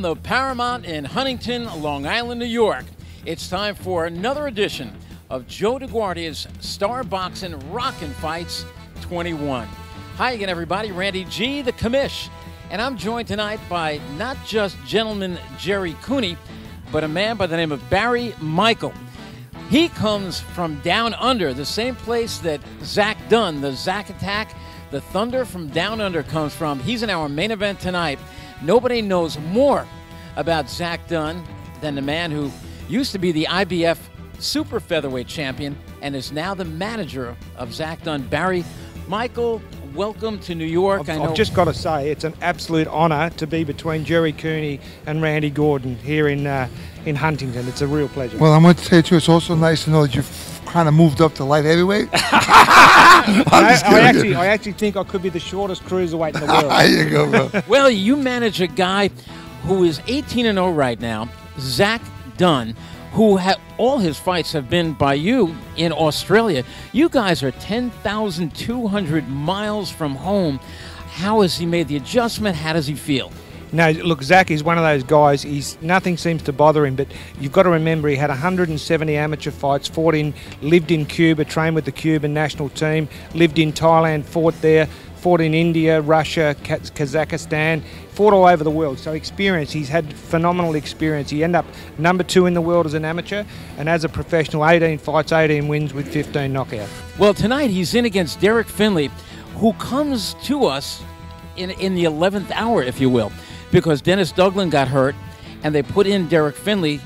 The Paramount in Huntington, Long Island, New York, it's time for another edition of Joe DeGuardia's Star Boxing Rockin' Fights 21. Hi again, everybody. Randy G, the commish. And I'm joined tonight by not just gentleman Gerry Cooney, but a man by the name of Barry Michael. He comes from down under, the same place that Zach Dunn, the Zach Attack, the Thunder from down under comes from. He's in our main event tonight. Nobody knows more about Zach Dunn than the man who used to be the IBF super featherweight champion and is now the manager of Zach Dunn. Barry Michael, welcome to New York. I've, I've just got to say, it's an absolute honour to be between Gerry Cooney and Randy Gordon here in uh, in Huntington. It's a real pleasure. Well, I'm going to say too, it's also nice to know that you've kind of moved up to light heavyweight. I, I, actually, I actually think I could be the shortest cruiserweight in the world. there you go, bro. well, you manage a guy who is 18 and 0 right now, Zach Dunn who ha- all his fights have been by you in Australia. You guys are 10,200 miles from home. How has he made the adjustment? How does he feel? No, look, Zach is one of those guys. He's nothing seems to bother him, but you've got to remember he had 170 amateur fights, fought in, lived in Cuba, trained with the Cuban national team, lived in Thailand, fought there, fought in India, Russia, Kazakhstan, fought all over the world. So experience, he's had phenomenal experience. He ended up number two in the world as an amateur, and as a professional, 18 fights, 18 wins with 15 knockouts. Well, tonight he's in against Derek Findley, who comes to us in, in the 11th hour, if you will, because Dennis Douglin got hurt, and they put in Derek Findley,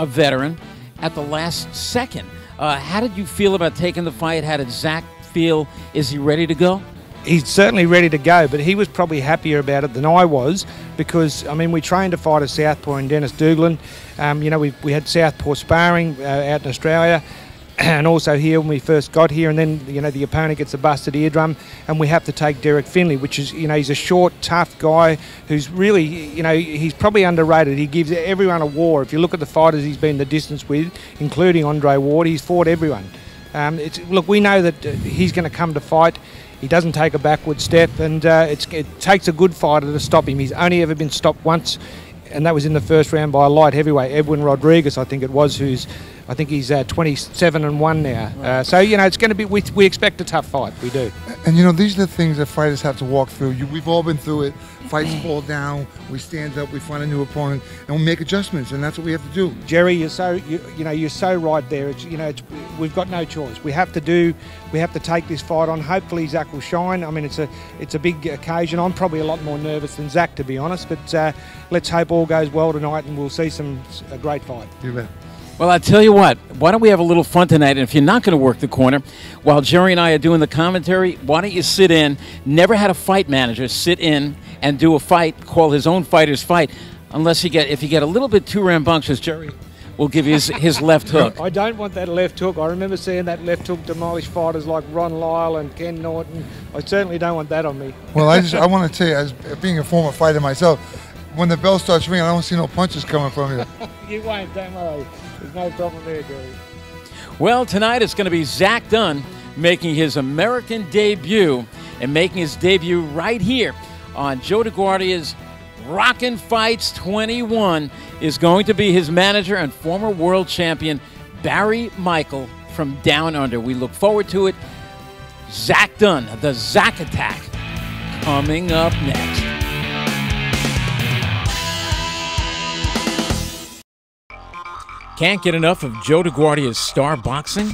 a veteran, at the last second. Uh, how did you feel about taking the fight? How did Zach feel? Is he ready to go? He's certainly ready to go, but he was probably happier about it than I was because, I mean, we trained to fight at Southpaw in Dennis Douglin. Um, you know, we, we had Southpaw sparring uh, out in Australia and also here when we first got here, and then you know the opponent gets a busted eardrum, and we have to take Derek Findley, which is you know he's a short, tough guy who's really you know he's probably underrated. He gives everyone a war. If you look at the fighters he's been the distance with, including Andre Ward, he's fought everyone. Um, look, we know that uh, he's going to come to fight. He doesn't take a backward step, and uh, it takes a good fighter to stop him. He's only ever been stopped once, and that was in the first round by a light heavyweight, Edwin Rodriguez, I think it was, who's I think he's uh, 27 and one now. Uh, so you know, it's going to be. We, we expect a tough fight. We do. And you know, these are the things that fighters have to walk through. You, we've all been through it. Fights fall down. We stand up. We find a new opponent, and we make adjustments. And that's what we have to do. Gerry, you're so you, you know you're so right there. It's, you know, it's, we've got no choice. We have to do. We have to take this fight on. Hopefully, Zach will shine. I mean, it's a it's a big occasion. I'm probably a lot more nervous than Zach, to be honest. But uh, let's hope all goes well tonight, and we'll see some a great fight. You bet. Well, I tell you what, why don't we have a little fun tonight? And if you're not going to work the corner, while Gerry and I are doing the commentary, why don't you sit in? Never had a fight manager sit in and do a fight, call his own fighter's fight, unless he get if he get a little bit too rambunctious, Gerry will give you his, his left hook. I don't want that left hook. I remember seeing that left hook demolish fighters like Ron Lyle and Ken Norton. I certainly don't want that on me. Well, I just I want to tell you, as being a former fighter myself, when the bell starts ringing, I don't see no punches coming from you. you won't, don't worry. There's no problem there, Gerry. Well, tonight it's going to be Zach Dunn making his American debut and making his debut right here on Joe DeGuardia's Rockin' Fights 21 is going to be his manager and former world champion Barry Michael from Down Under. We look forward to it. Zach Dunn, the Zach Attack, coming up next. Can't get enough of Joe DeGuardia's Star Boxing?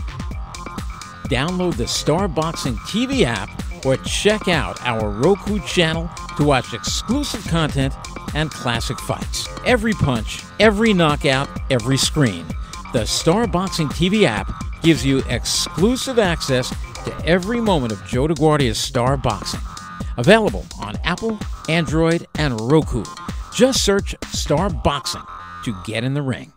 Download the Star Boxing TV app or check out our Roku channel to watch exclusive content and classic fights. Every punch, every knockout, every screen. The Star Boxing TV app gives you exclusive access to every moment of Joe DeGuardia's Star Boxing. Available on Apple, Android, and Roku. Just search Star Boxing to get in the ring.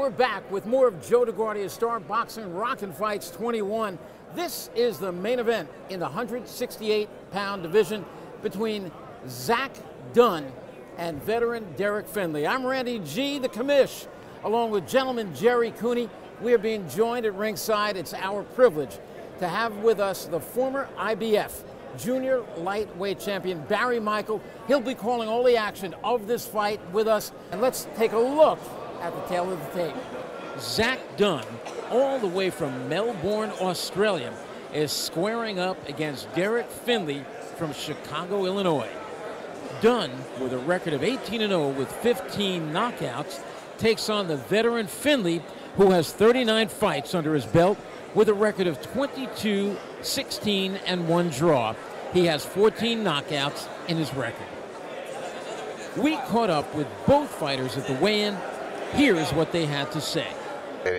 We're back with more of Joe DeGuardia's Star Boxing Rockin' Fights 21. This is the main event in the 168 pound division between Zach Dunn and veteran Derek Finley. I'm Randy G, the commish, along with gentleman Gerry Cooney. we are being joined at ringside. It's our privilege to have with us the former IBF junior lightweight champion Barry Michael. He'll be calling all the action of this fight with us. And let's take a look at the tail of the tape. Zach Dunn, all the way from Melbourne, Australia, is squaring up against Derek Findley from Chicago, Illinois. Dunn, with a record of 18 0 with 15 knockouts, takes on the veteran Findley, who has 39 fights under his belt with a record of 22 16 and 1 draw. He has 14 knockouts in his record. We caught up with both fighters at the weigh in. Here's what they had to say.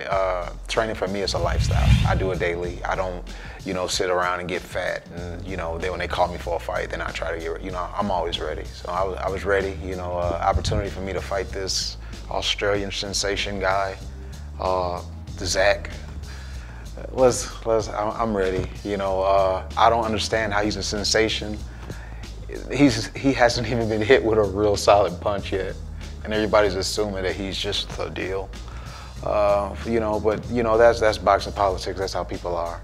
Uh, training for me is a lifestyle. I do it daily. I don't, you know, sit around and get fat. And you know, then when they call me for a fight, then I try to get, you know, I'm always ready. So I was, I was ready. You know, uh, opportunity for me to fight this Australian sensation guy, uh, Zach. Let's, let's, I'm ready. You know, uh, I don't understand how he's a sensation. He's, he hasn't even been hit with a real solid punch yet, and everybody's assuming that he's just the deal. Uh, you know, but you know that's that's boxing politics. That's how people are.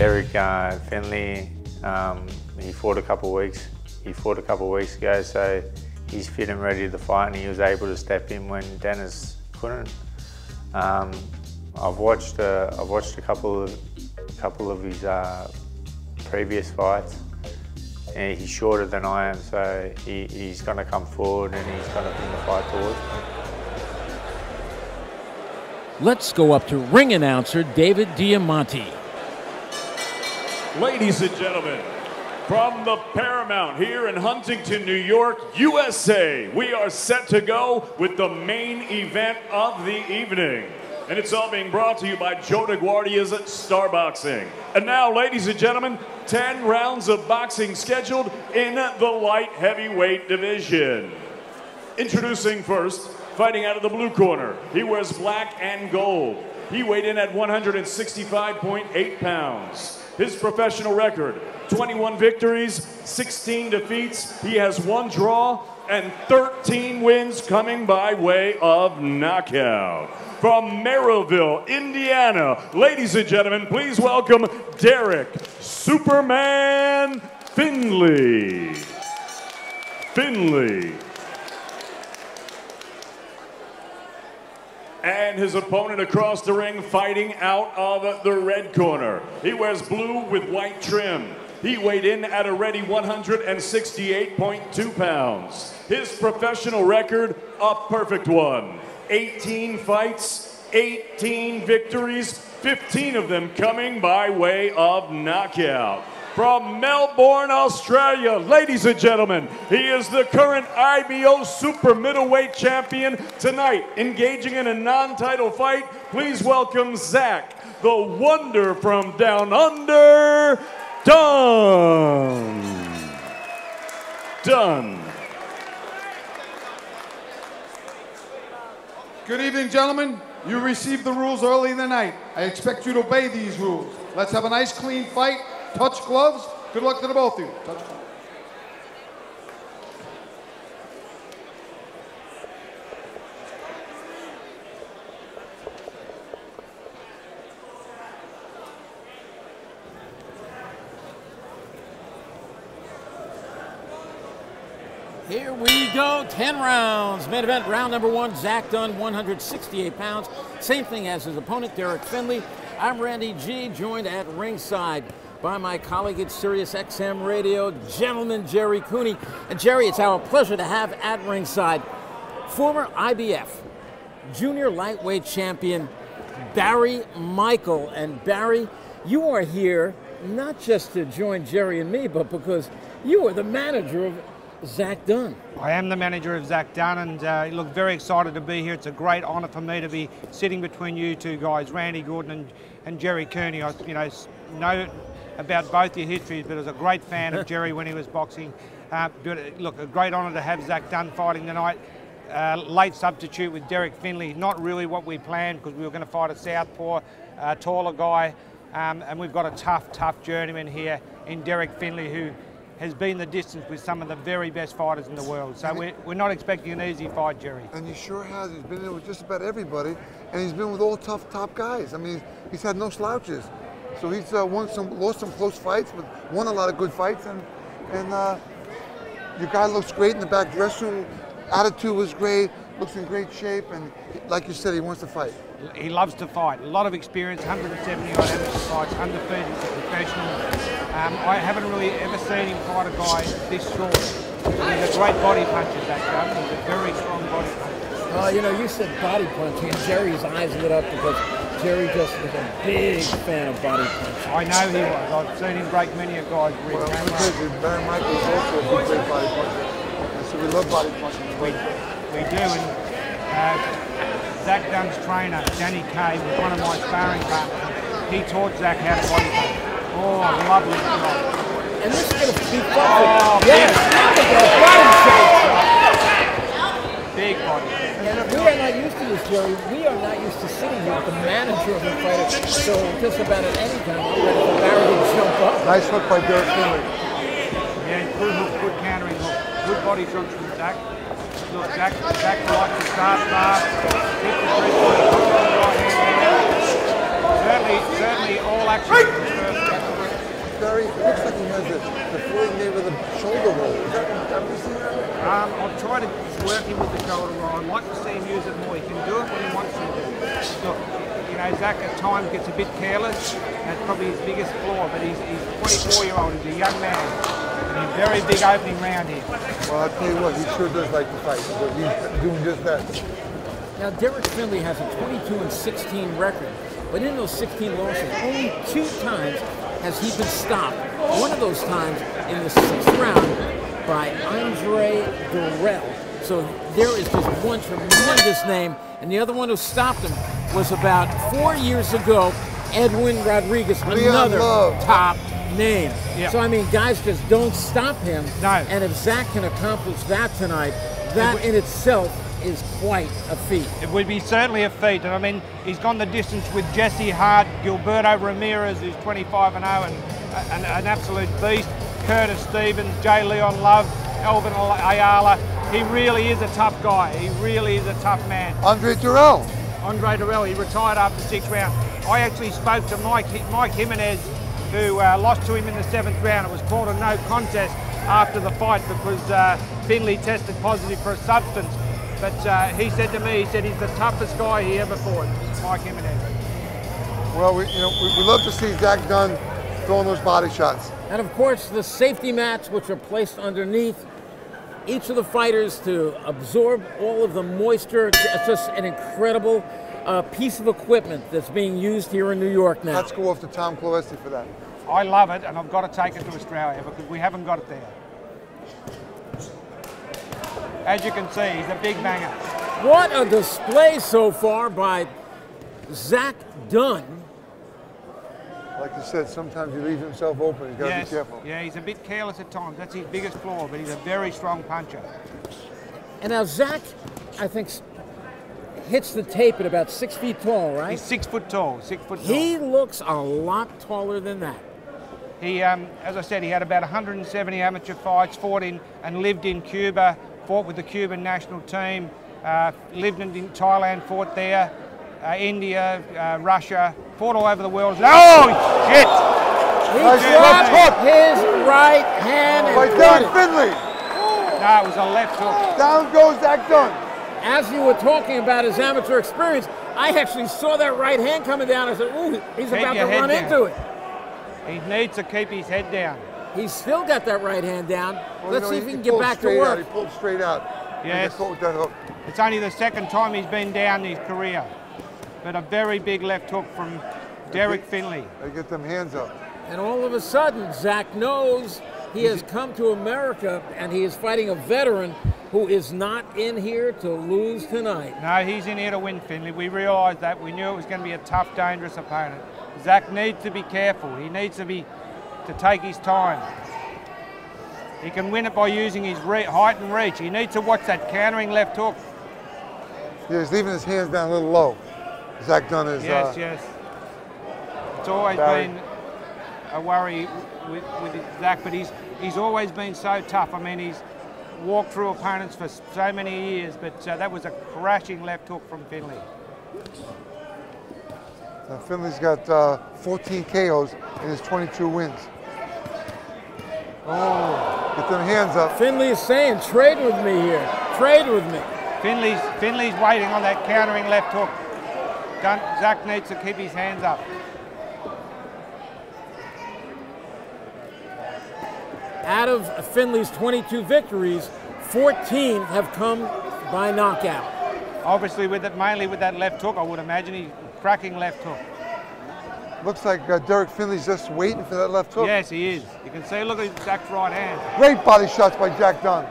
Eric uh, Findley, um, he fought a couple weeks. He fought a couple weeks ago, so he's fit and ready to fight, and he was able to step in when Dennis couldn't. Um, I've watched uh, I've watched a couple of couple of his uh, previous fights. And he's shorter than I am, so he, he's going to come forward and he's going to bring the fight towards me. Let's go up to ring announcer David Diamante. Ladies and gentlemen, from the Paramount here in Huntington, New York, USA, we are set to go with the main event of the evening. And it's all being brought to you by Joe DeGuardia's Star Boxing. And now, ladies and gentlemen, 10 rounds of boxing scheduled in the light heavyweight division. Introducing first, Fighting out of the blue corner, he wears black and gold. He weighed in at 165.8 pounds. His professional record 21 victories, 16 defeats. He has one draw and 13 wins coming by way of knockout. From Merrillville, Indiana, ladies and gentlemen, please welcome Derek Superman Findley. Findley. and his opponent across the ring fighting out of the red corner. He wears blue with white trim. He weighed in at a ready 168.2 pounds. His professional record, a perfect one. 18 fights, 18 victories, 15 of them coming by way of knockout from Melbourne, Australia. Ladies and gentlemen, he is the current IBO super middleweight champion tonight, engaging in a non-title fight. Please welcome Zach, the wonder from down under, Dunn. Dunn. Good evening, gentlemen. You received the rules early in the night. I expect you to obey these rules. Let's have a nice, clean fight. Touch gloves. Good luck to the both of you. Here we go, 10 rounds. Main event, round number one, Zach Dunn, 168 pounds. Same thing as his opponent, Derek Finley. I'm Randy G, joined at ringside by my colleague at Sirius XM Radio, gentleman Gerry Cooney. And Gerry, it's our pleasure to have at ringside former IBF junior lightweight champion Barry Michael. And Barry, you are here not just to join Gerry and me, but because you are the manager of Zach Dunn. I am the manager of Zach Dunn and uh, look very excited to be here. It's a great honour for me to be sitting between you two guys, Randy Gordon and, and Gerry Cooney. I you know, know about both your histories, but I was a great fan of Gerry when he was boxing. Uh, but uh, look, a great honour to have Zach Dunn fighting tonight. Uh, late substitute with Derek Findley, not really what we planned because we were going to fight a southpaw, uh, taller guy, um, and we've got a tough, tough journeyman here in Derek Findley who has been the distance with some of the very best fighters in the world. So we're, we're not expecting an easy fight, Gerry. And he sure has. He's been in with just about everybody, and he's been with all tough top guys. I mean, he's had no slouches. So he's uh, won some, lost some close fights, but won a lot of good fights. And and uh, your guy looks great in the back dressing room. Attitude was great. Looks in great shape, and like you said, he wants to fight. He loves to fight. A lot of experience, 170 odd amateur fights, undefeated as a professional. Um, I haven't really ever seen him fight a guy this short. He's a great body puncher, that guy. He's a very strong body puncher. Uh, you know, you said body punching, and Gerry's eyes lit up because Gerry just was a big fan of body punching. I know he was. I've seen him break many a guy's Well, ribs. I'm gonna tell you, Barry Michael is also a big, body puncher. So we love body punching. We, we do. And uh, Zach Dunn's trainer, Danny Kay, was one of my sparring partners. He taught Zach how to body punch. Oh, lovely job. And this is going to be fun. Oh, yes, look at that body shape. Big body. And we are not used to this, Gerry. We are not used to sitting here with the manager of the fighter. So just about at any time, I'm ready for Barry to jump up. Nice hook by Derek Findley. Yeah, good hook, good countering hook. Good body shots from Zach. Look, Zach, Zach likes to start fast. Hit the three point, hook on the right hand. Certainly, certainly all action in the first round. Barry, it looks like he has the, the Floyd Mayweather shoulder roll. Is that, have you seen that? Um, I've tried to work him with the shoulder roll. I'd like to see him use it more. He can do it when he wants to do it. Look, you know, Zach at times gets a bit careless. That's probably his biggest flaw, but he's, he's 24 year old. He's a young man. And very big opening round here. Well, I'll tell you what, he sure does like to fight. But he's doing just that. Now, Derek Findley has a 22 and 16 record, but in those 16 losses, only two times has he been stopped. One of those times in the sixth round by Andre Dirrell. So there is just one tremendous name, and the other one who stopped him was about four years ago, Edwin Rodriguez, Leon another Love. top name. Yeah. So I mean, guys just don't stop him. No. And if Zach can accomplish that tonight, that in itself is quite a feat. It would be certainly a feat. And I mean, he's gone the distance with Jesse Hart, Gilberto Ramirez, who's 25 and 0 and an, an absolute beast. Curtis Stevens, J'Leon Love, Elvin Ayala. He really is a tough guy. He really is a tough man. Andre Dirrell. Andre Dirrell, he retired after six rounds. I actually spoke to Mike, Mike Jimenez, who uh, lost to him in the seventh round. It was called a no contest after the fight because uh, Findley tested positive for a substance. But uh, he said to me, he said he's the toughest guy he ever fought, Mike Jimenez. Well, we, you know, we, we love to see Zach Dunn throwing those body shots. And of course, the safety mats, which are placed underneath each of the fighters to absorb all of the moisture. It's just an incredible uh, piece of equipment that's being used here in New York now. Let's go off to Tom Cloesti for that. I love it, and I've got to take it to Australia because we haven't got it there. As you can see, he's a big banger. What a display so far by Zach Dunn. Like I said, sometimes he leaves himself open. He's got to Yes, be careful. yeah, he's a bit careless at times. That's his biggest flaw, but he's a very strong puncher. And now Zach, I think, s- hits the tape at about six feet tall, right? He's six foot tall, six foot tall. He looks a lot taller than that. He, um, as I said, he had about 170 amateur fights, fought in and lived in Cuba, fought with the Cuban national team, uh, lived in, in Thailand, fought there, uh, India, uh, Russia, fought all over the world. Oh, shit! He Nice dropped left hook. his right hand By and Derek threw. Finley. No, it was a left hook. Down goes Zach Dunn. As you were talking about his amateur experience, I actually saw that right hand coming down. I said, "Ooh, he's Keep about to run down. into it." He needs to keep his head down. He's still got that right hand down. Well, Let's you know, see if he can get back to straight Out. work. He pulled straight out. He Yes. got caught with that hook. It's only the second time he's been down in his career. But a very big left hook from Derek Findley. They get them hands up. And all of a sudden, Zach knows he has come to America and he is fighting a veteran who is not in here to lose tonight. No, he's in here to win, Findley. We realised that. We knew it was going to be a tough, dangerous opponent. Zach needs to be careful. He needs to be to take his time. He can win it by using his re- height and reach. He needs to watch that countering left hook. Yeah, he's leaving his hands down a little low. Zach Dunn is. Yes, uh, yes. It's always Barry. been a worry with, with Zach, but he's he's always been so tough. I mean, he's walked through opponents for so many years, but uh, that was a crashing left hook from Findley. Now Findley's got uh, 14 KOs in his 22 wins. Oh, get them hands up. Findley is saying, trade with me here. Trade with me. Findley's, Findley's waiting on that countering left hook. Gun, Zach needs to keep his hands up. Out of Findley's 22 victories, 14 have come by knockout. Obviously, with it, mainly with that left hook, I would imagine he's cracking left hook. Looks like uh, Derek Findley's just waiting for that left hook. Yes, he is. You can see, look at Zach's right hand. Great body shots by Zach Dunn.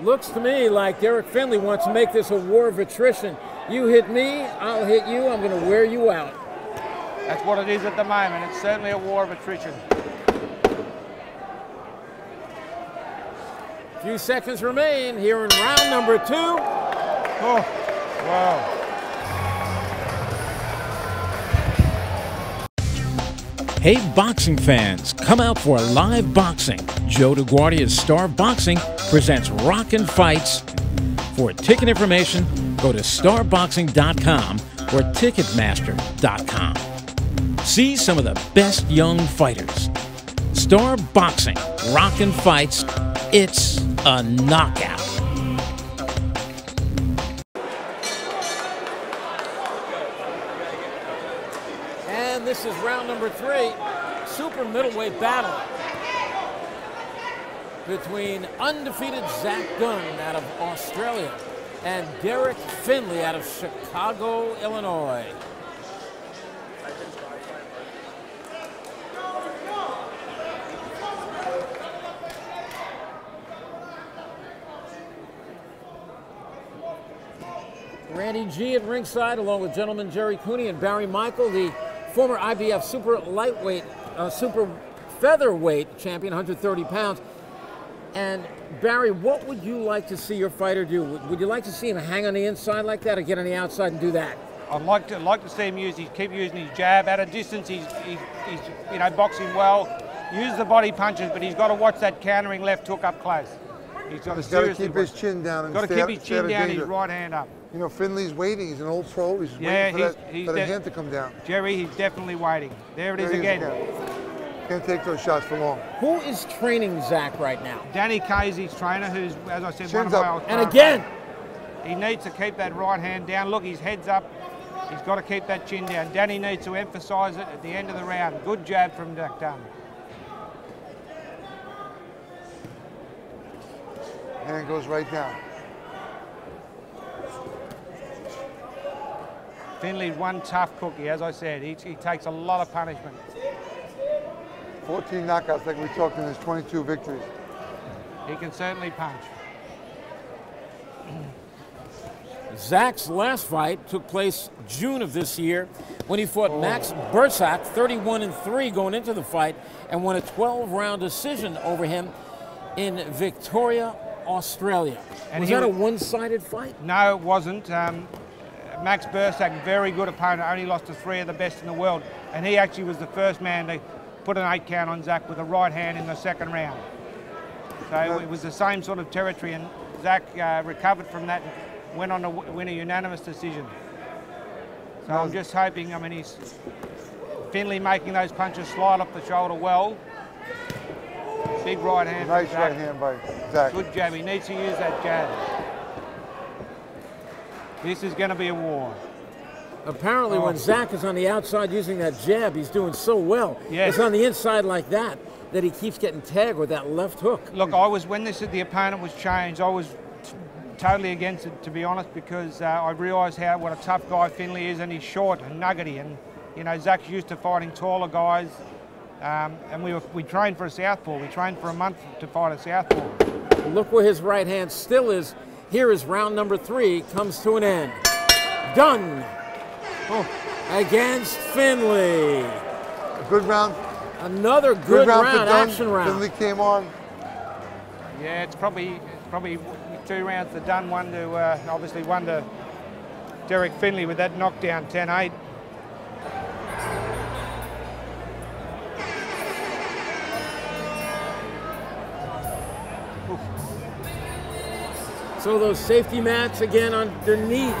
Looks to me like Derek Findley wants to make this a war of attrition. You hit me, I'll hit you, I'm going to wear you out. That's what it is at the moment. It's certainly a war of attrition. Few seconds remain here in round number two. Oh, wow. Hey, boxing fans, come out for live boxing. Joe DeGuardia's Star Boxing presents Rockin' Fights. For ticket information, go to starboxing.com or ticketmaster.com. See some of the best young fighters. Star Boxing, Rockin' Fights, it's a knockout. And this is round number three, super middleweight battle between undefeated Zach Dunn out of Australia and Derek Findley out of Chicago, Illinois. Randy G at ringside, along with gentleman Jerry Cooney and Barry Michael, the former IBF super lightweight, uh, super featherweight champion, 130 pounds. And Barry, what would you like to see your fighter do? Would, would you like to see him hang on the inside like that, or get on the outside and do that? I'd like to like to see him use. He keep using his jab at a distance. He's, he's, he's you know boxing well. Use the body punches, but he's got to watch that countering left hook up close. He's got to He's got to seriously keep his chin down and got to keep his stay out chin of down, his danger. right hand up. You know, Findley's waiting. He's an old pro. He's Yeah, waiting for he's- that, he's for that hand to come down. Gerry, he's definitely waiting. There it is There he is again. Can't take those shots for long. Who is training Zach right now? Danny Casey's trainer, who's, as I said, one Chin's of my up. old And again, He needs to keep that right hand down. Look, his head's up. He's got to keep that chin down. Danny needs to emphasise it at the end of the round. Good jab from Zach Dunn. Hand goes right down. Findley's one tough cookie, as I said. He, he takes a lot of punishment. 14 knockouts like we talked in his 22 victories. He can certainly punch. Zach's last fight took place June of this year when he fought Max Bursak, 31 and 3 going into the fight, and won a 12 round decision over him in Victoria, Australia. And was he that a one sided fight? No, it wasn't. Um, Max Bursak, very good opponent, only lost to three of the best in the world. And he actually was the first man to put an eight count on Zach with a right hand in the second round. So it was the same sort of territory, and Zach uh, recovered from that and went on to win a unanimous decision. So I'm just hoping, I mean, he's Findley making those punches slide off the shoulder well. Big right hand. Nice right hand by Zach. Good jab. He needs to use that jab. This is going to be a war. Apparently, Oh. when Zach is on the outside using that jab, he's doing so well. Yes. It's on the inside like that that he keeps getting tagged with that left hook. Look, I was when this the opponent was changed. I was t- totally against it, to be honest, because uh, I realised how what a tough guy Findley is, and he's short and nuggety, and you know Zach's used to fighting taller guys. Um, and we were, we trained for a southpaw. We trained for a month to fight a southpaw. Look where his right hand still is. Here is round number three, comes to an end. Dunn Oh, against Findley. A good round. Another good, Good round, round, for Dunn. action round. Findley came on. yeah, it's probably it's probably two rounds The done. One to uh, obviously one to Derek Findley with that knockdown 10-8. So those safety mats again underneath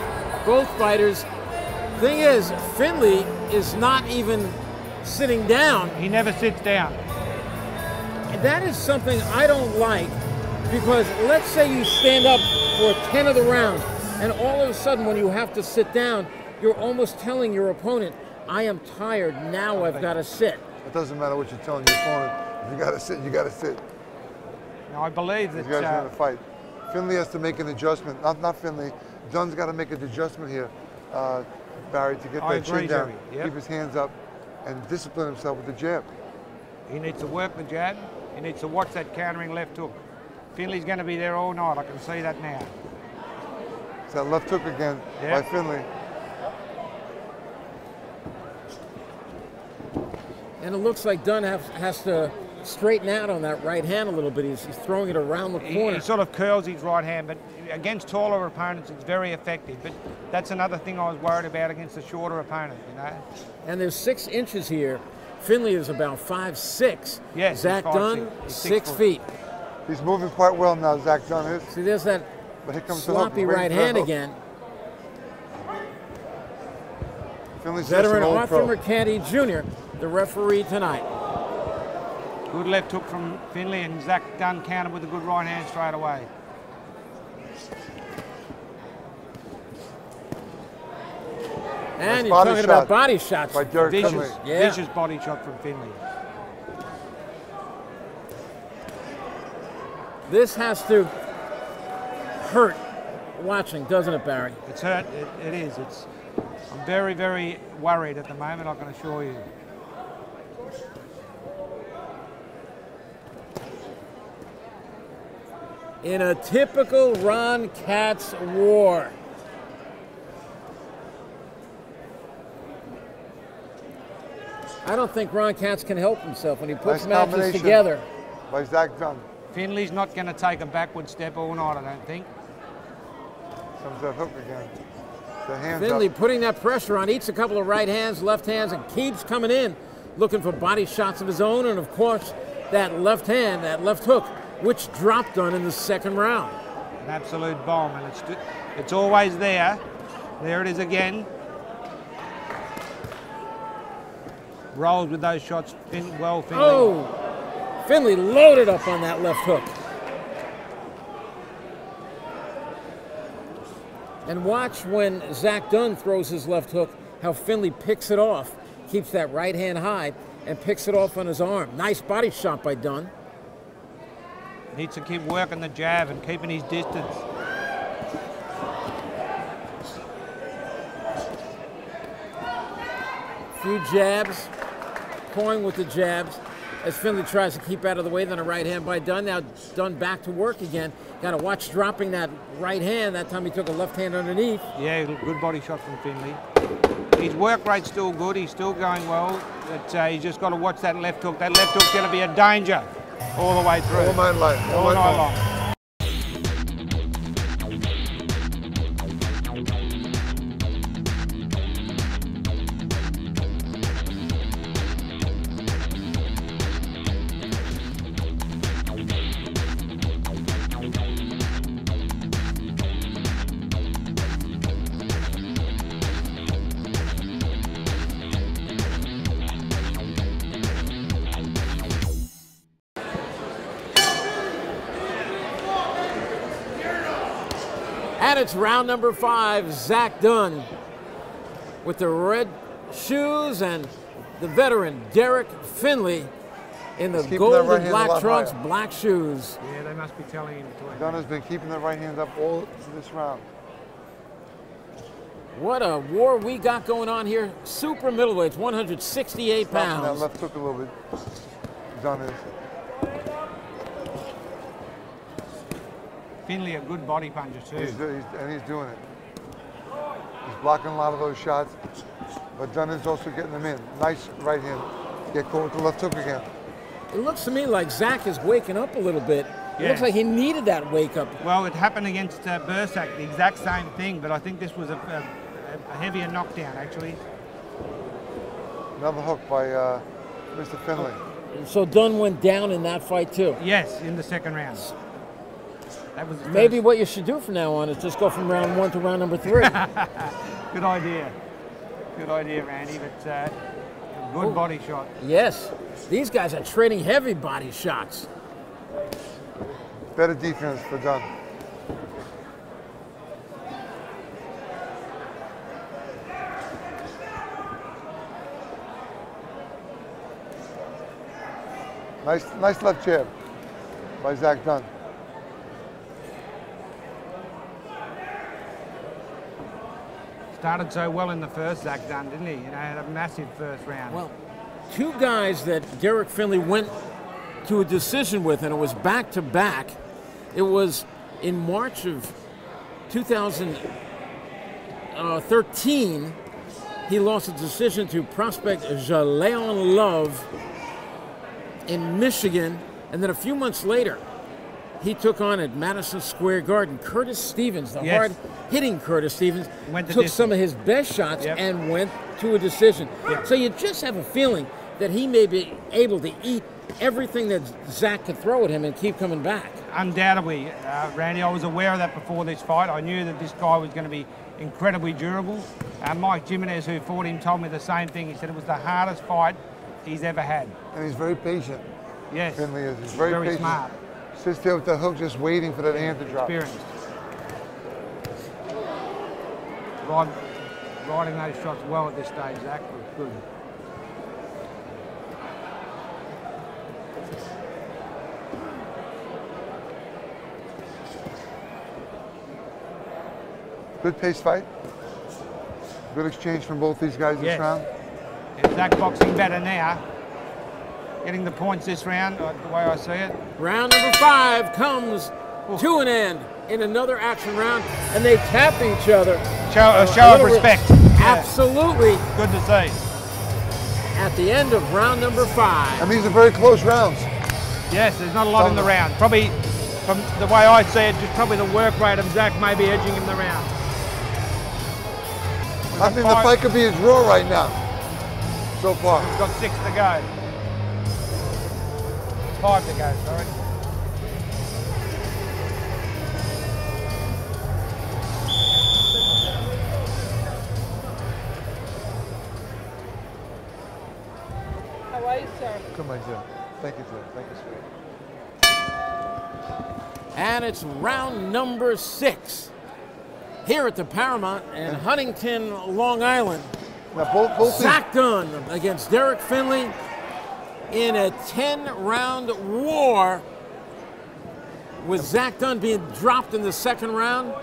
both fighters. Thing is, Findley is not even sitting down. He never sits down. And that is something I don't like because let's say you stand up for 10 of the rounds and all of a sudden when you have to sit down, you're almost telling your opponent, I am tired, now I've got to sit. It doesn't matter what you're telling your opponent. If you got to sit, you got to sit. Now, I believe These that guys are uh, going to fight. Findley has to make an adjustment. Not not Findley. Dunn's got to make an adjustment here, uh, Barry, to get I that agree, chin down, Yep. keep his hands up, and discipline himself with the jab. he needs to work the jab. He needs to watch that countering left hook. Findley's going to be there all night. I can see that now. It's that left hook again Yeah. by Findley. And it looks like Dunn have, has to straighten out on that right hand a little bit. He's, he's throwing it around the corner. he sort of curls his right hand, but against taller opponents, it's very effective. But that's another thing I was worried about against a shorter opponent, you know. And there's six inches here. Findley is about five six. Yes, Zach five, Dunn, six. Six, six feet. He's moving quite well now, Zach Dunn is. See, there's that But here comes the hook. sloppy Wait right hand hook. again. Findley's Veteran old Arthur pro. Mercante Jr., the referee tonight. Good left hook from Findley, and Zach Dunn countered with a good right hand straight away. And Nice you're talking shot about body shots. by Derek Vicious, Findley. Yeah. vicious body shot from Findley. This has to hurt watching, doesn't it, Barry? It's hurt. It, it is. It's. I'm very, very worried at the moment. I can assure you. In a typical Ron Katz war. I don't think Ron Katz can help himself when he puts Nice matches combination. together. By Zach Dunn. Findley's not going to take a backward step all night. I don't think. Comes that hook again. The hands Findley up. putting that pressure on, eats a couple of right hands, left hands, and keeps coming in, looking for body shots of his own, and of course, that left hand, that left hook, which dropped on in the second round. An absolute bomb, and it's it's always there. There it is again. Rolls with those shots. Fin, well, Findley. Oh, Findley loaded up on that left hook. And watch when Zach Dunn throws his left hook, how Findley picks it off, keeps that right hand high, and picks it off on his arm. Nice body shot by Dunn. Needs to keep working the jab and keeping his distance. few jabs, toying with the jabs as Findley tries to keep out of the way. Then a right hand by Dunn. Now Dunn back to work again. Got to watch dropping that right hand. That time he took a left hand underneath. Yeah, good body shot from Findley. His work rate's still good. He's still going well. But uh, he's just got to watch that left hook. That left hook's going to be a danger all the way through. All. All night long. long. And it's round number five. Zach Dunn with the red shoes and the veteran Derek Findley in the He's keeping that gold right and hand black trunks, higher. black shoes. Yeah, they must be telling him to. Dunn has been keeping the right hand up all this round. What a war we got going on here. Super middleweights, 168 Dropping that pounds. left hook a little bit. Dunn is. Findley a good body puncher too. He's, he's, and he's doing it. He's blocking a lot of those shots, but Dunn is also getting them in. Nice right hand. Get caught with the left hook again. It looks to me like Zach is waking up a little bit. It looks like he needed that wake up. Well, it happened against uh, Bursak, the exact same thing, but I think this was a, a, a heavier knockdown actually. Another hook by uh, Mr. Findley. So Dunn went down in that fight too. Yes, in the second round. That was Maybe what you should do from now on is just go from round one to round number three. Good idea. Good idea, Randy. But uh, good body shot. yes. These guys are trading heavy body shots. Better defense for Dunn. Nice, nice left jab by Zach Dunn. Started so well in the first, Zach Dunn, didn't he? You know, had a massive first round. Well, two guys that Derek Findley went to a decision with, and it was back to back. It was in March of 2013. Uh, he lost a decision to prospect J'Leon Love in Michigan, and then a few months later, he took on at Madison Square Garden Curtis Stevens, the Yes. hard hitting Curtis Stevens, Went the took distance. some of his best shots Yep. and went to a decision. Yep. So you just have a feeling that he may be able to eat everything that Zach could throw at him and keep coming back. Undoubtedly, uh, Randy, I was aware of that before this fight. I knew that this guy was going to be incredibly durable. Uh, Mike Jimenez, who fought him, told me the same thing. He said it was the hardest fight he's ever had. And he's very patient. Yes, Findley is. He's very, very patient. smart, Sits there with the hook just waiting for that hand to drop. experienced. Ride, riding those shots well at this stage, Zach, was good. Good pace fight. Good exchange from both these guys this round. Yeah, Zach boxing better now. Getting the points this round, uh, the way I see it. Round number five comes to an end in another action round, and they tap each other. Show, a A show of little bit- respect. Yeah, Absolutely. good to see. At the end of round number five. And these are very close rounds. Yes, there's not a lot in the round. Probably, from the way I see it, just probably the work rate of Zach may be edging him the round. I think the fight could be a draw right now. So far. He's got six to go. Five to go, sorry. How are you, sir? Come on, Jim. Thank you, Jim. Thank you, sir. And it's round number six here at the Paramount in Huntington, Long Island. Now both both these Zach Dunn against Derek Finley in a 10 round war with Zach Dunn being dropped in the second round,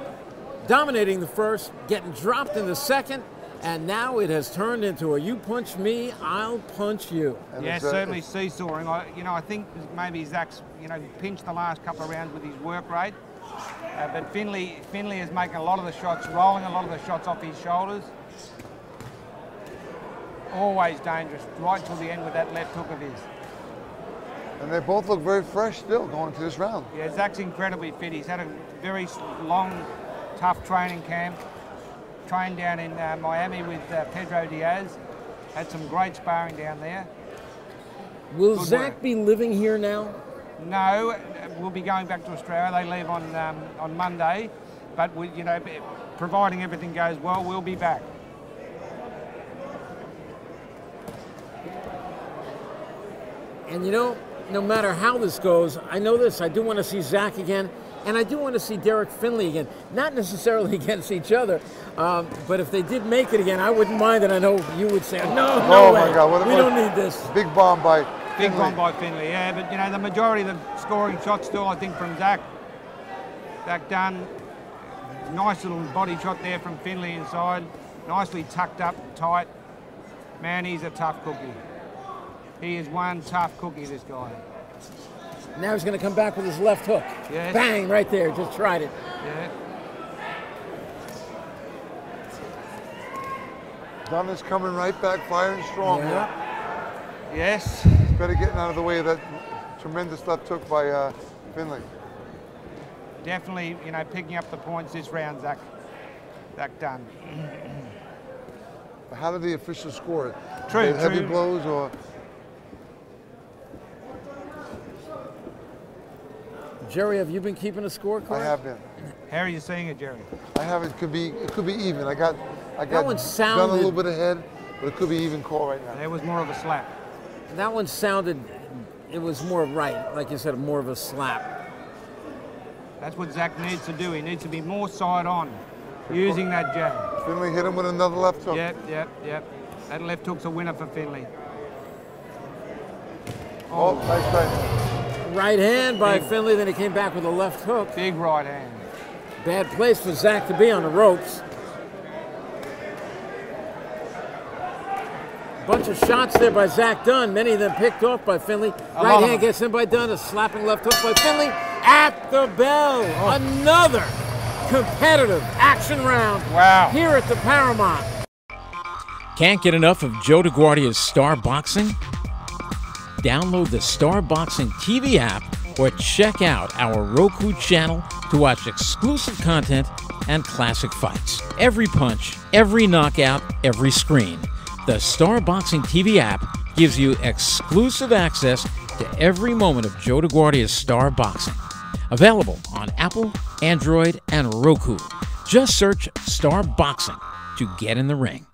dominating the first, getting dropped in the second, and now it has turned into a you punch me, I'll punch you. and Yeah, certainly seesawing. I, you know, I think maybe Zach's, you know, pinched the last couple of rounds with his work rate. Uh, but Findley, Findley is making a lot of the shots, rolling a lot of the shots off his shoulders. Always dangerous, right till the end with that left hook of his. And they both look very fresh still going to this round. Yeah, Zach's incredibly fit. He's had a very long, tough training camp. Trained down in uh, Miami with uh, Pedro Diaz. Had some great sparring down there. Will Good Zach work. be living here now? No, uh, we'll be going back to Australia. They leave on um, on Monday, but we, you know, providing everything goes well, we'll be back. And you know, no matter how this goes, I know this. I do want to see Zach again, and I do want to see Derek Findley again. Not necessarily against each other, um, but if they did make it again, I wouldn't mind. And I know you would say, "No, no Oh way. my God! What, we what- don't need this." Big bomb by Big Findley. one by Findley, yeah. But you know, the majority of the scoring shots still, I think, from Zach. Zach Dunn. Nice little body shot there from Findley inside. Nicely tucked up, tight. Man, he's a tough cookie. He is one tough cookie, this guy. Now he's going to come back with his left hook. Yes. Bang! Right there. Just tried it. Yeah. Dunn is coming right back, firing strong. here. Yeah. Yes. Better getting out of the way of that tremendous left hook by uh, Findley. Definitely, you know, picking up the points this round, Zach. Zach Dunn. How did the officials score it? True, Did Heavy true. blows or Gerry, have you been keeping a scorecard? I have been. How are you seeing it, Gerry? I have it. Could be. It could be even. I got. I got That one done a little bit ahead, but it could be even call right now. There was more of a slap. That one sounded, it was more right, like you said, more of a slap. That's what Zach needs to do. He needs to be more side on, using that jab. Findley hit him with another left hook. Yep, yep, yep. That left hook's a winner for Findley. Oh, nice right. Right hand by Findley, then he came back with a left hook. Big right hand. Bad place for Zach to be on the ropes. Bunch of shots there by Zach Dunn, many of them picked off by Findley. Right hand gets in by Dunn, a slapping left hook by Findley at the bell. Oh. Another competitive action round Wow. here at the Paramount. Can't get enough of Joe DeGuardia's Star Boxing? Download the Star Boxing TV app or check out our Roku channel to watch exclusive content and classic fights. Every punch, every knockout, every screen. The Star Boxing TV app gives you exclusive access to every moment of Joe DeGuardia's Star Boxing. Available on Apple, Android, and Roku. Just search Star Boxing to get in the ring.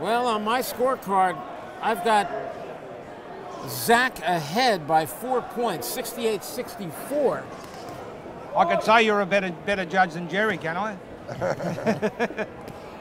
Well, on my scorecard, I've got Zach ahead by four points, 68 64. I could say you're a better better judge than Gerry, can I?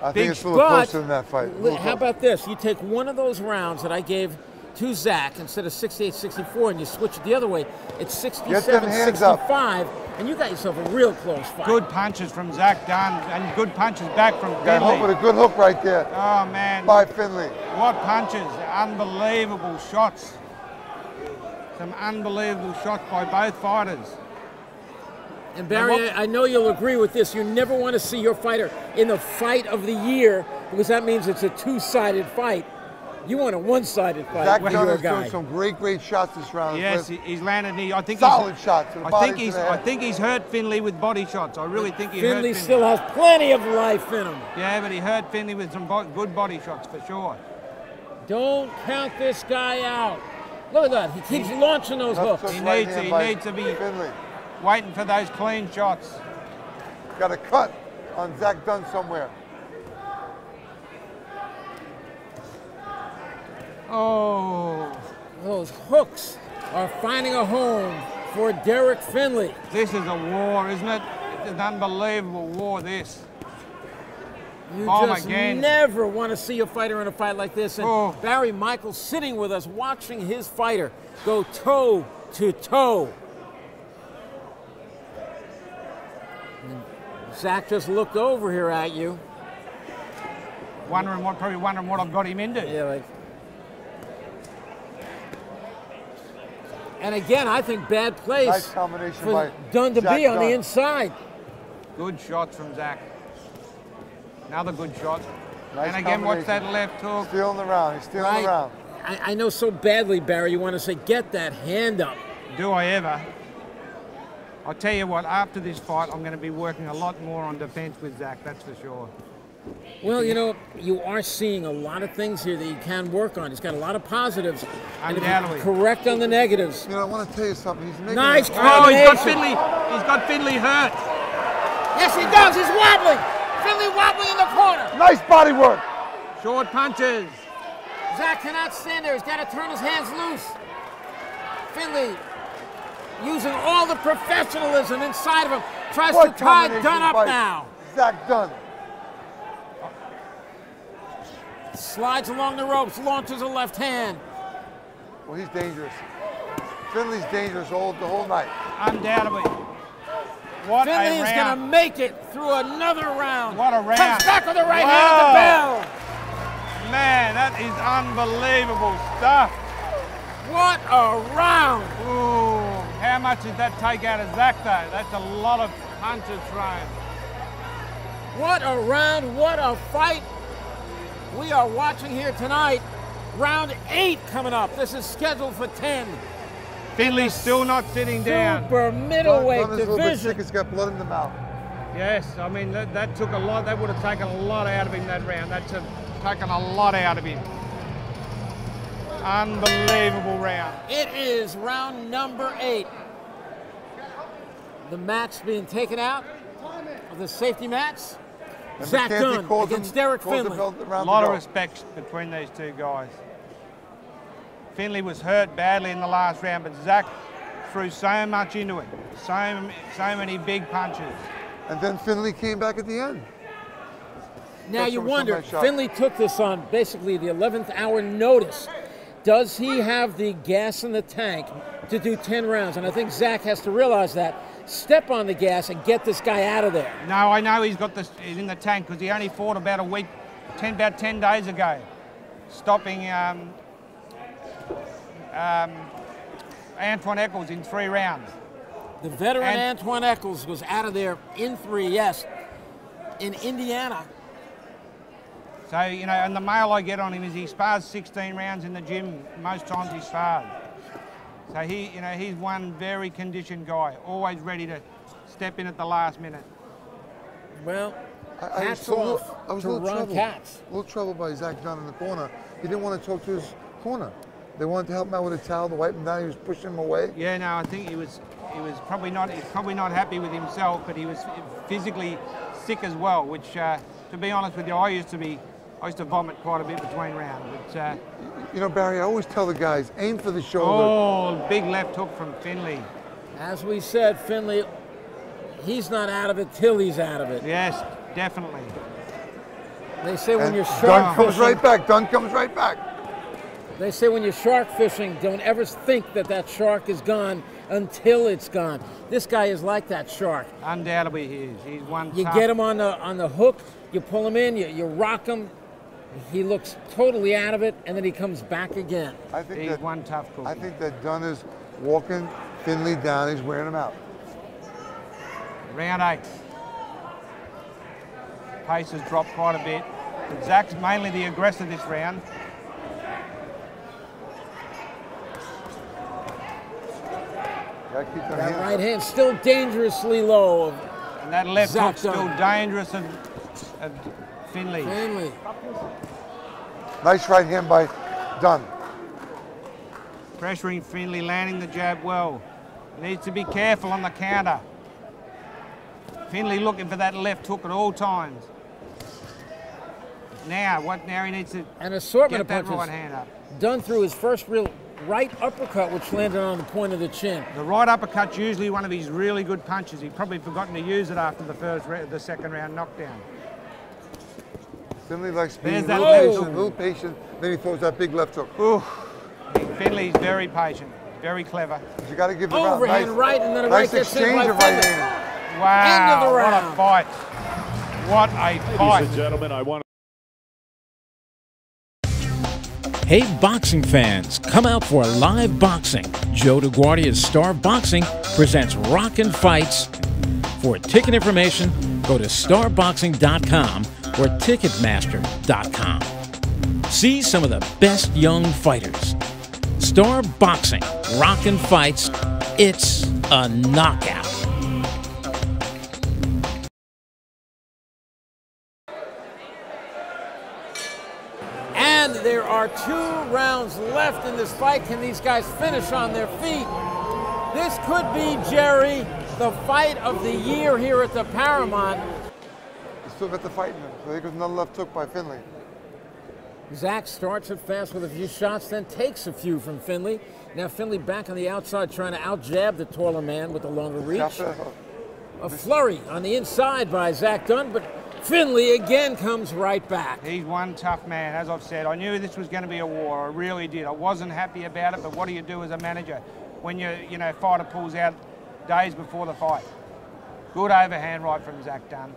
I Big think it's a little closer than that fight. A li- little how about this? You take one of those rounds that I gave to Zach instead of 68 64 and you switch it the other way, it's 67 hands up. 65, and you got yourself a real close fight. Good punches from Zach Dunn and good punches back from Got hook with a good hook right there Oh man, by Findley. what punches! Unbelievable shots. Some unbelievable shots by both fighters. And Barry, I I know you'll agree with this. You never want to see your fighter in the fight of the year because that means it's a two sided fight. You want a one sided fight Zach with Dunn your is doing some great, great shots this round. Yes, he- he's landed. He, I think Solid he's, shots I think he's. I think he's hurt Findley with body shots. I really think he Findley hurt still has plenty of life in him. Yeah, but he hurt Findley with some bo- good body shots for sure. Don't count this guy out. Look at that. He keeps launching those hooks. He right needs- he needs to be- Findley. Waiting for those clean shots. Got a cut on Zach Dunn somewhere. Oh, Those hooks are finding a home for Derrick Findley. this is a war, isn't it? It's an unbelievable war. This. You Oh, just again. never want to see a fighter in a fight like this. And Oh. Barry Michaels sitting with us, watching his fighter go toe to toe. And Zach just looked over here at you. Wondering what, probably wondering what I've got him into. Yeah, like. And again, I think bad place Nice combination for by Dunn to Zach be on the inside. Good shots from Zach. Another good shot. Nice and again, watch that left hook. He's stealing the round. He's stealing Right. the round. I, I know so badly, Barry. You want to say, get that hand up. Do I ever? I'll tell you what, after this fight, I'm going to be working a lot more on defense with Zach, that's for sure. Well, you know, you are seeing a lot of things here that you can work on. He's got a lot of positives. And if you Undoubtedly. correct on the negatives. You know, I want to tell you something. He's making Nice a- combination. Oh, he's got Findley. He's got Findley hurt. Yes, he does. He's wobbling. Findley wobbling in the corner. Nice body work. Short punches. Zach cannot stand there. He's got to turn his hands loose. Findley using all the professionalism inside of him. Tries What to tie combination Dunn up by now. Zach Dunn. Slides along the ropes, launches a left hand. Well, he's dangerous. Findley's dangerous all the whole night. Undoubtedly. What Findley a is going to make it through another round. What a round. Comes back with the right Wow. hand at the bell. Man, that is unbelievable stuff. What a round. Ooh, how much did that take out of Zach, though? That's a lot of punches thrown. What a round. What a fight. We are watching here tonight. Round eight coming up. This is scheduled for 10. Findley's still not sitting down. Super middleweight Dunn is a little bit sick. division. He's got blood in the mouth. Yes, I mean, that, that took a lot. That would have taken a lot out of him that round. That's a, taken a lot out of him. Unbelievable round. It is round number eight. The match being taken out of the safety match. And Zach McCarthy Dunn calls against him- Derrick calls Findley. A lot of respect between these two guys. Findley was hurt badly in the last round, but Zach threw so much into it. So, so many big punches. And then Findley came back at the end. Now That's you wonder. Findley took this on basically the 11th hour notice. Does he have the gas in the tank to do 10 rounds? And I think Zach has to realize that. Step on the gas and get this guy out of there. No, I know he's got this. He's in the tank because he only fought about a week, ten about ten days ago, stopping um, um, Antoine Eccles in three rounds. The veteran And- Antoine Eccles was out of there in three, yes. In Indiana, So you know, and the mail I get on him is he spars 16 rounds in the gym most times he spars. So he, you know, he's one very conditioned guy, always ready to step in at the last minute. well, I, I was, hats so- off I was to a little Ron troubled. Katz. A little troubled by Zach Dunn in the corner. He didn't want to talk to his corner. They wanted to help him out with a towel to wipe him down. He was pushing him away. Yeah, no, I think he was he was probably not he's probably not happy with himself, but he was physically sick as well. Which, uh, to be honest with you, I used to be I used to vomit quite a bit between rounds. But uh, You know, Barry, I always tell the guys, aim for the shoulder. oh, big left hook from Findley. As we said, Findley, he's not out of it till he's out of it. Yes, definitely. They say when you're Dunn shark comes fishing, right back. Dunn comes right back. they say when you're shark fishing, don't ever think that that shark is gone until it's gone. This guy is like that shark. Undoubtedly, he is. He's one. You tough- get him on the on the hook, you pull him in, you, you rock him. He looks totally out of it, and then he comes back again. I think He's that one tough cookie. I think that Dunn is walking Findley down. He's wearing him out. Round eight. Pace has dropped quite a bit. But Zach's mainly the aggressor this round. Gotta keep them That hands right up. hand still dangerously low And that left Zach hook's still dangerous of, of Findley. Findley. Nice right hand by Dunn. Pressuring Findley, landing the jab well. Needs to be careful on the counter. Findley looking for that left hook at all times. Now, what now he needs to An assortment get of that punches. right hand up. Dunn threw his first real right uppercut, which landed on the point of the chin. The right uppercut's usually one of his really good punches. He'd probably forgotten to use it after the first, the second round knockdown. Findley likes being a that little patient, hook. a little patient. Then he throws that big left hook. Ooh, Findley's very patient, very clever. You got to give the round. Overhand Nice, right, and then a nice right gets in exchange of right hand. Wow, End of the what a round. fight! What a Ladies fight! and gentlemen, I want Hey, boxing fans, come out for live boxing. Joe DeGuardia's Star Boxing presents Rockin' Fights. For ticket information, go to starboxing.com or ticketmaster.com. See some of the best young fighters. Star Boxing, Rockin' Fights, it's a knockout. And there are two rounds left in this fight. Can these guys finish on their feet? This could be, Gerry, the fight of the year here at the Paramount. He's still got the fight in him. So there goes another left hook by Findley. Zach starts it fast with a few shots, then takes a few from Findley. Now Findley back on the outside trying to out jab the taller man with the longer reach. After that hook. A flurry on the inside by Zach Dunn, but Findley again comes right back. He's one tough man, as I've said. I knew this was going to be a war. I really did. I wasn't happy about it, but what do you do as a manager when you, you know, fighter pulls out days before the fight? Good overhand right from Zach Dunn.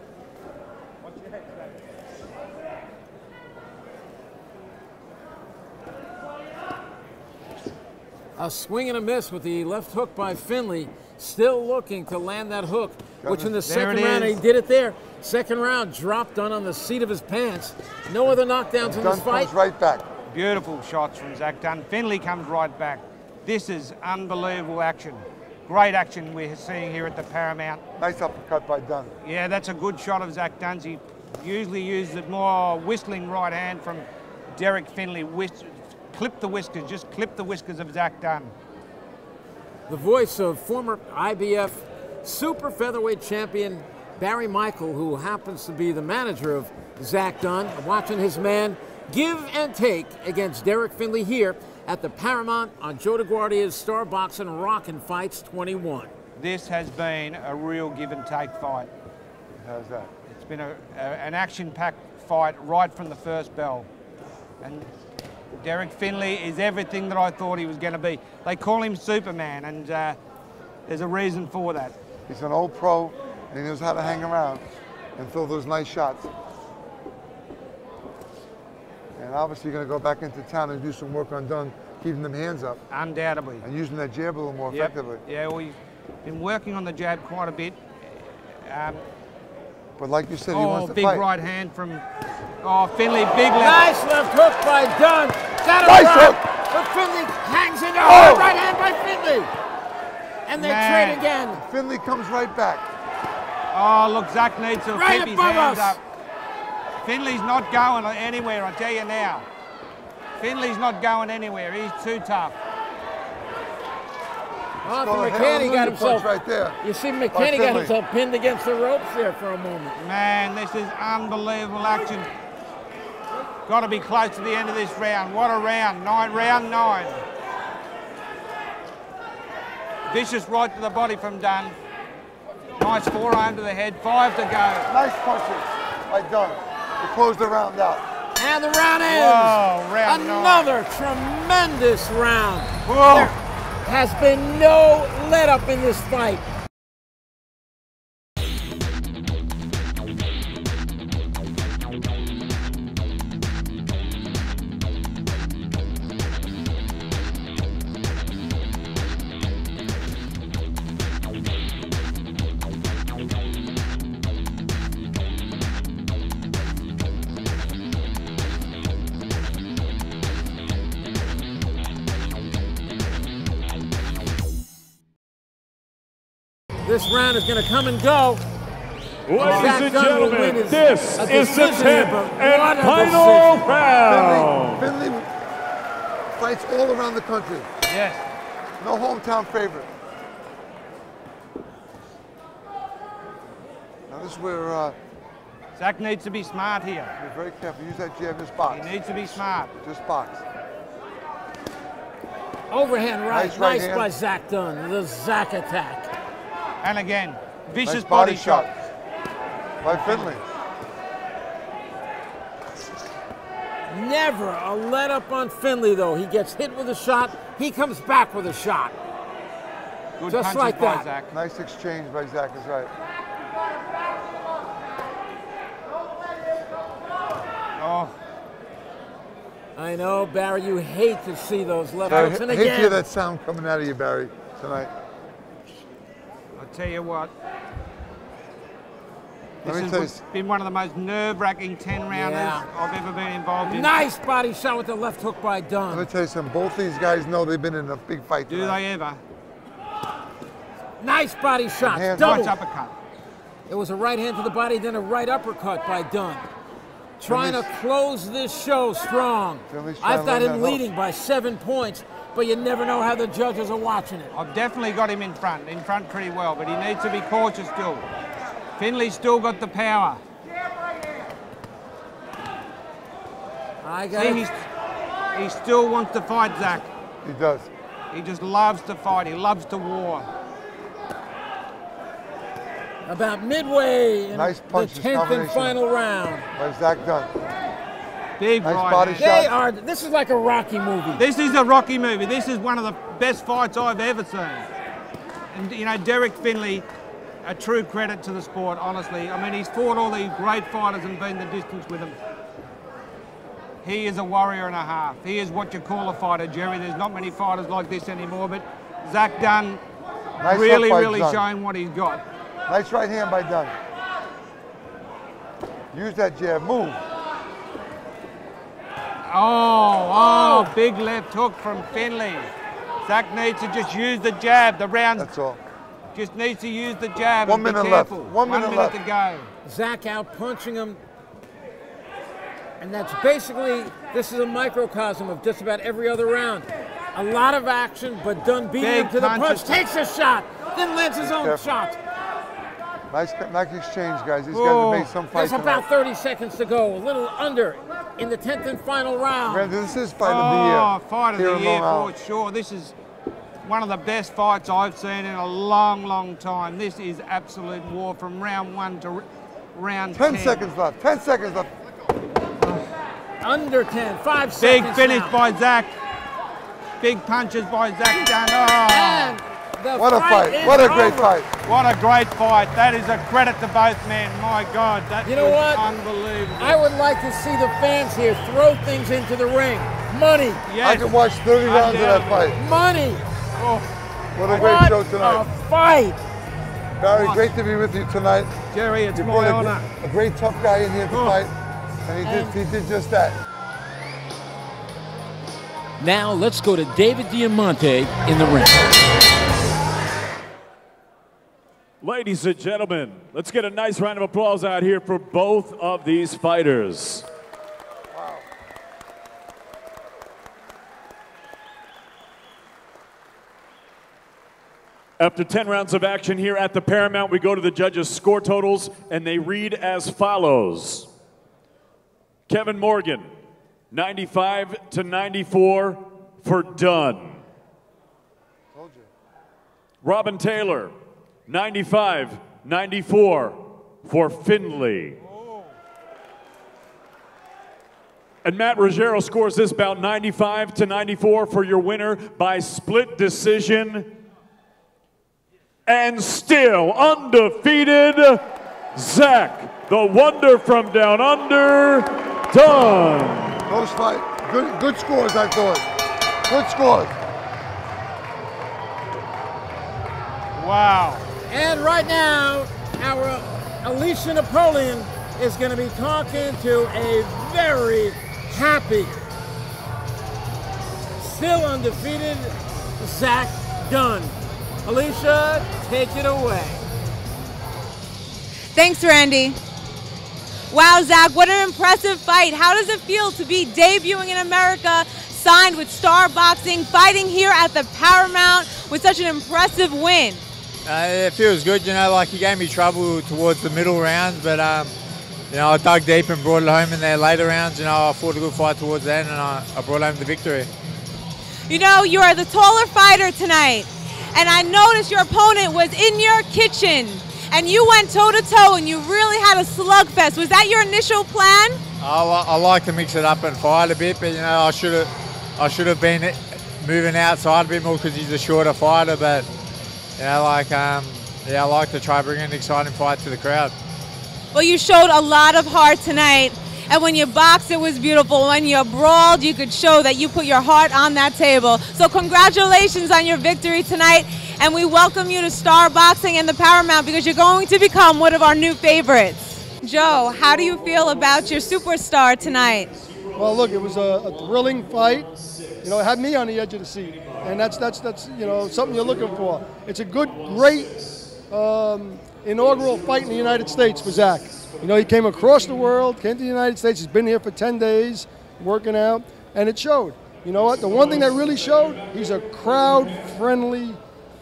A swing and a miss with the left hook by Findley. Still looking to land that hook, which in the second round, he did it there. Second round, dropped Dunn on the seat of his pants. No other knockdowns in this fight. comes right back. Beautiful shots from Zach Dunn. Findley comes right back. This is unbelievable action. Great action we're seeing here at the Paramount. Nice uppercut by Dunn. Yeah, that's a good shot of Zach Dunn's. He usually uses a more whistling right hand from Derrick Findley, whist- clip the whiskers, just clip the whiskers of Zach Dunn. The voice of former IBF super featherweight champion Barry Michael, who happens to be the manager of Zach Dunn, watching his man give and take against Derrick Findley here at the Paramount on Joe DeGuardia's Star Boxing Rockin' Fights 21. This has been a real give and take fight. How's that? It's been a, a, an action-packed fight right from the first bell. And Derrick Findley is everything that I thought he was going to be. They call him Superman, and uh, there's a reason for that. He's an old pro, and he knows how to hang around and throw those nice shots. And obviously, you're going to go back into town and do some work on Dunn, keeping them hands up Undoubtedly. and using that jab a little more Yep. effectively. Yeah, we've been working on the jab quite a bit. Um, But like you said, he oh, wants to big fight. Big right hand from oh Findley, big left. Nice left hook by Dunn. Got a Nice drop, hook. But Findley hangs in there. Oh. Right hand by Findley. And they Man. trade again. Findley comes right back. Oh, look, Zach needs to Right keep his above hands us. up. Findley's not going anywhere, I tell you now. Findley's not going anywhere. He's too tough. Arthur Oh, McCanny hallelujah got himself. right there. You see, by McCanny got himself pinned against the ropes there for a moment. Man, this is unbelievable action. Got to be close to the end of this round. What a round. Nine, round nine. Vicious right to the body from Dunn. Nice forearm to the head. Five to go. Nice punches by Dunn to close the round out. And the round ends. Whoa, round nine. Another tremendous round. Whoa. There has been no let up in this fight. Round is going to come and go. Ladies and Dunn will win gentlemen, his- this is the decision here, 10th and final decision. round. Findley, Findley fights all around the country. Yes. No hometown favorite. Now this is where uh, Zach needs to be smart here. be very careful. Use that jab, just box. He needs to be smart. Just box. Overhand right. Nice right Nice by Zach Dunn. The Zach attack. And again, vicious Nice body, body shot. shot by Findley. Never a let up on Findley, though. He gets hit with a shot, he comes back with a shot. Good Just like by that. Zach. Nice exchange by Zach is right. Oh, I know, Barry, you hate to see those left I hooks. And hate to hear that sound coming out of you, Barry, tonight. I'll tell you what. This me tell has been one of the most nerve-wracking 10 rounders Yeah. I've ever been involved in. nice body shot with the left hook by Dunn. let me tell you something. Both these guys know they've been in a big fight Do tonight. they ever? Nice body shot. hands Double. Nice uppercut. It was a right hand to the body, then a right uppercut by Dunn. Trying to close this show strong. Findley's I've got him that hook. leading by seven points, but you never know how the judges are watching it. I've definitely got him in front, in front pretty well, but he needs to be cautious still. Findley's still got the power. I got See, he's, he still wants to fight Zach. He does. He just loves to fight. He loves to war. about midway in Nice the 10th and final round. By Zach Dunn. Big Nice right body hand. shot. They are. This is like a Rocky movie. This is a Rocky movie. This is one of the best fights I've ever seen. And you know, Derrick Findley, a true credit to the sport, honestly. I mean, he's fought all these great fighters and been the distance with them. He is a warrior and a half. He is what you call a fighter, Gerry. There's not many fighters like this anymore, but Zach Dunn Nice really, really Dunn. showing what he's got. Nice right hand by Dunn. Use that jab. Move. Oh, oh, oh, big left hook from Findley. Zach needs to just use the jab. The round That's all. just needs to use the jab. One and be minute left. careful. One minute minute left. to go. Zach out punching him. And that's basically, this is a microcosm of just about every other round. A lot of action, but Dunn beating Big him to the punch, takes a shot, then lands his own Careful. shot. Nice, nice exchange, guys. These guys Oh, have made some fights. There's about 30 seconds to go, a little under in the 10th and final round. Randy, this is fight oh, of the year. Oh, fight of here the year Long Island. for sure. This is one of the best fights I've seen in a long, long time. This is absolute war from round one to round 10 ten. seconds left. 10 seconds left. Under 10, five Big seconds Big finish now. by Zach. Big punches by Zach Dunn. Oh, And the What a fight. What a great over. fight. what a great fight. That is a credit to both men. My God, that You know was what? unbelievable. I would like to see the fans here throw things into the ring. Money, I yes. can watch 30 rounds of that fight. money. Oh, What a great What show a tonight. fight. Barry, great to be with you tonight. Gerry, it's You my brought a, honor. a great tough guy in here to Oh. fight, and he did, he did just that. Now let's go to David Diamante in the ring. Ladies and gentlemen, let's get a nice round of applause out here for both of these fighters. After 10 rounds of action here at the Paramount, we go to the judges' score totals, and they read as follows Kevin Morgan, 95 to 94 for Dunn. Robin Taylor, 95 94 for Findley. And Matt Ruggiero scores this bout 95 to 94 for your winner by split decision. And still undefeated, Zach, the wonder from down under, Dunn. Close fight. Good, good scores, I thought. Good scores. wow. And right now, our Alicia Napoleon is going to be talking to a very happy, still undefeated Zach Dunn. Alicia, take it away. Thanks, Randy. Wow, Zach, what an impressive fight. How does it feel to be debuting in America, signed with Star Boxing, fighting here at the Paramount with such an impressive win? Uh, it feels good, you know, like he gave me trouble towards the middle rounds, but, um, you know, I dug deep and brought it home in their later rounds. You know, I fought a good fight towards the end and I, I brought home the victory. You know, you are the taller fighter tonight, and I noticed your opponent was in your kitchen, and you went toe to toe, and you really had a slugfest. Was that your initial plan? I, I like to mix it up and fight a bit, but, you know, I should have I should have been moving outside a bit more because he's a shorter fighter, but, know, like, um, yeah, I like to try bring an exciting fight to the crowd. Well, you showed a lot of heart tonight. And when you boxed, it was beautiful. When you brawled, you could show that you put your heart on that table. So, congratulations on your victory tonight. And we welcome you to Star Boxing and the Paramount because you're going to become one of our new favorites. Joe, how do you feel about your superstar tonight? Well, look, it was a, a thrilling fight. You know, it had me on the edge of the seat, and that's that's that's you know something you're looking for. It's a good, great um, inaugural fight in the United States for Zach. You know, he came across the world, came to the United States. He's been here for 10 days, working out, and it showed. You know what? The one thing that really showed, he's a crowd-friendly,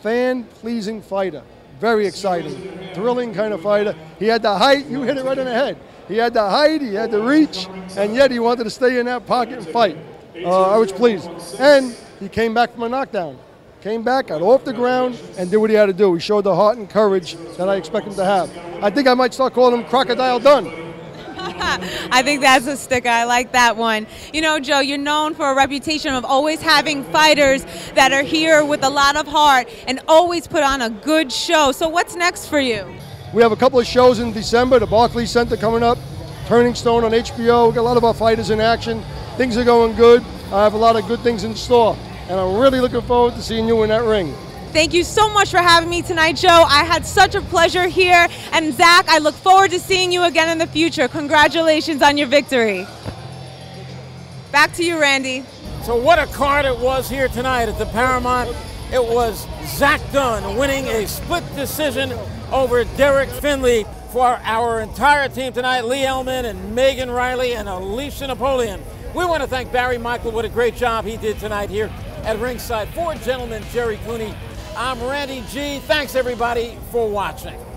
fan-pleasing fighter. Very exciting, thrilling kind of fighter. He had the height. You hit it right in the head. He had the height. He had the reach, and yet he wanted to stay in that pocket and fight. Uh, I was pleased. And he came back from a knockdown. Came back, got off the ground, and did what he had to do. He showed the heart and courage that I expect him to have. I think I might start calling him Crocodile Dunn. I think that's a sticker. I like that one. You know, Joe, you're known for a reputation of always having fighters that are here with a lot of heart and always put on a good show. So, what's next for you? We have a couple of shows in December, the Barclays Center coming up, Turning Stone on HBO. We got a lot of our fighters in action. Things are going good. I have a lot of good things in store, and I'm really looking forward to seeing you in that ring. Thank you so much for having me tonight, Joe. I had such a pleasure here. And, Zach, I look forward to seeing you again in the future. Congratulations on your victory. Back to you, Randy. So what a card it was here tonight at the Paramount. It was Zach Dunn winning a split decision over Derrick Findley For our entire team tonight, Lee Elman and Megan Riley and Alicia Napoleon, we want to thank Barry Michael. What a great job he did tonight here at ringside. For gentlemen, Gerry Cooney, I'm Randy G. Thanks everybody for watching.